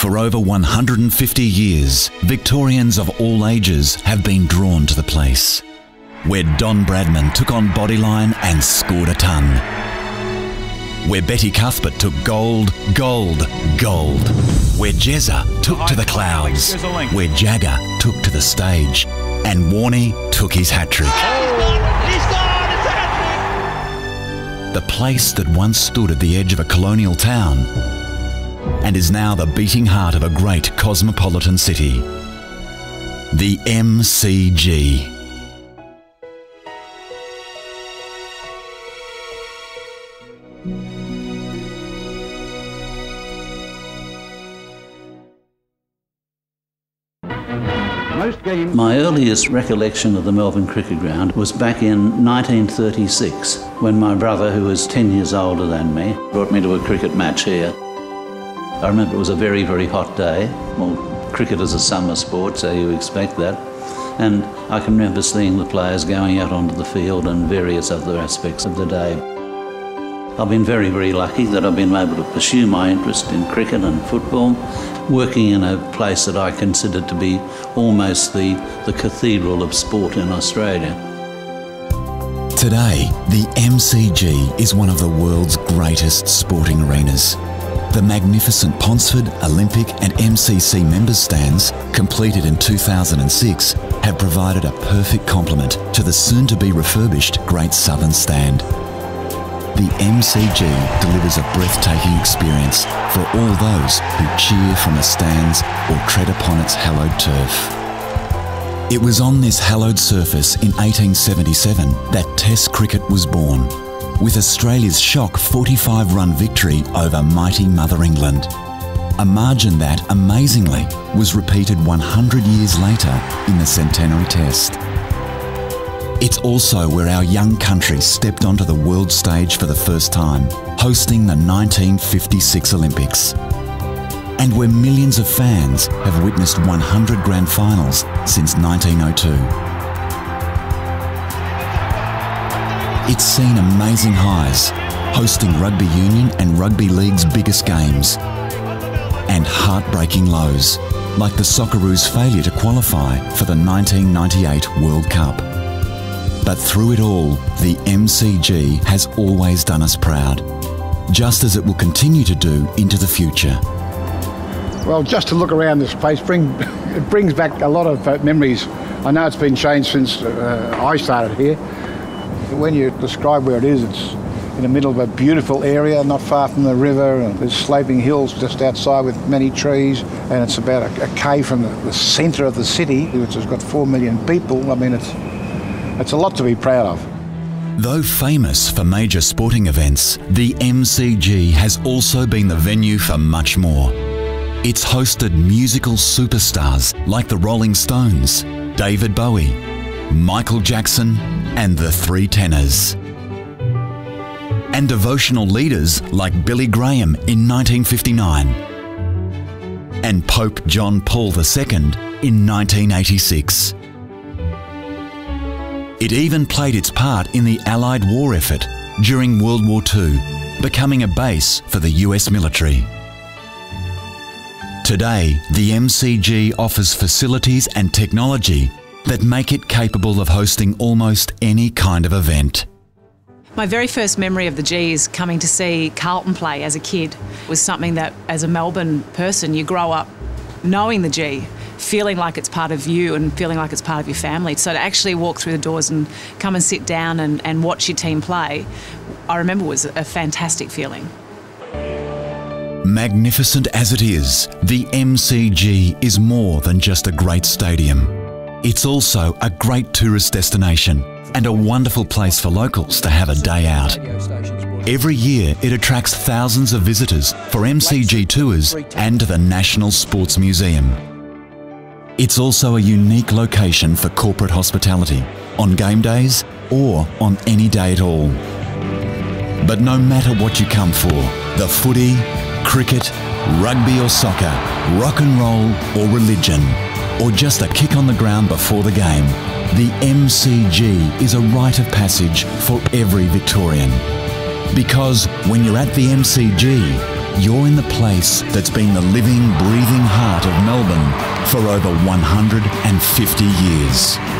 For over 150 years, Victorians of all ages have been drawn to the place, where Don Bradman took on Bodyline and scored a ton. Where Betty Cuthbert took gold, gold, gold. Where Jezza took to the clouds. Where Jagger took to the stage. And Warney took his hat trick. The place that once stood at the edge of a colonial town and is now the beating heart of a great cosmopolitan city. The MCG. My earliest recollection of the Melbourne Cricket Ground was back in 1936 when my brother, who was 10 years older than me, brought me to a cricket match here. I remember it was a very, very hot day. Well, cricket is a summer sport, so you expect that. And I can remember seeing the players going out onto the field and various other aspects of the day. I've been very, very lucky that I've been able to pursue my interest in cricket and football, working in a place that I consider to be almost the, the cathedral of sport in Australia. Today, the MCG is one of the world's greatest sporting arenas. The magnificent Ponsford, Olympic and MCC members stands, completed in 2006, have provided a perfect complement to the soon-to-be refurbished Great Southern Stand. The MCG delivers a breathtaking experience for all those who cheer from the stands or tread upon its hallowed turf. It was on this hallowed surface in 1877 that Test cricket was born with Australia's shock 45 run victory over mighty Mother England. A margin that, amazingly, was repeated 100 years later in the Centenary Test. It's also where our young country stepped onto the world stage for the first time, hosting the 1956 Olympics. And where millions of fans have witnessed 100 grand finals since 1902. It's seen amazing highs, hosting rugby union and rugby league's biggest games, and heartbreaking lows, like the Socceroos' failure to qualify for the 1998 World Cup. But through it all, the MCG has always done us proud, just as it will continue to do into the future. Well, just to look around this place bring, it brings back a lot of uh, memories. I know it's been changed since uh, I started here, when you describe where it is, it's in the middle of a beautiful area, not far from the river, and there's sloping hills just outside with many trees, and it's about a, a K from the, the centre of the city, which has got four million people. I mean, it's it's a lot to be proud of. Though famous for major sporting events, the MCG has also been the venue for much more. It's hosted musical superstars like the Rolling Stones, David Bowie, Michael Jackson, and the Three Tenors. And devotional leaders like Billy Graham in 1959 and Pope John Paul II in 1986. It even played its part in the Allied war effort during World War II, becoming a base for the US military. Today, the MCG offers facilities and technology that make it capable of hosting almost any kind of event. My very first memory of the G is coming to see Carlton play as a kid was something that, as a Melbourne person, you grow up knowing the G, feeling like it's part of you and feeling like it's part of your family. So to actually walk through the doors and come and sit down and, and watch your team play, I remember was a fantastic feeling. Magnificent as it is, the MCG is more than just a great stadium. It's also a great tourist destination and a wonderful place for locals to have a day out. Every year, it attracts thousands of visitors for MCG tours and the National Sports Museum. It's also a unique location for corporate hospitality, on game days or on any day at all. But no matter what you come for, the footy, cricket, rugby or soccer, rock and roll or religion, or just a kick on the ground before the game, the MCG is a rite of passage for every Victorian. Because when you're at the MCG, you're in the place that's been the living, breathing heart of Melbourne for over 150 years.